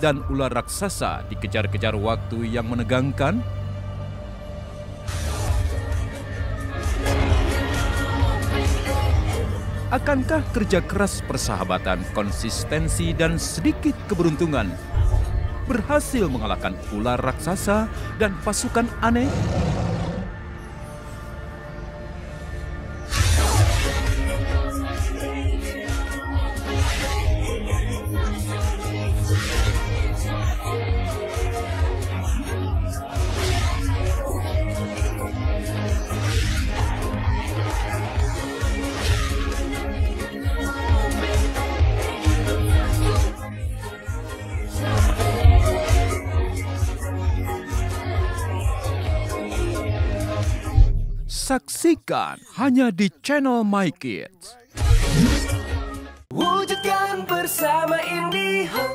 dan ular raksasa dikejar-kejar waktu yang menegangkan? Akankah kerja keras persahabatan, konsistensi, dan sedikit keberuntungan berhasil mengalahkan ular raksasa dan pasukan aneh? Saksikan hanya di channel My Kids. Wujudkan bersama Indihome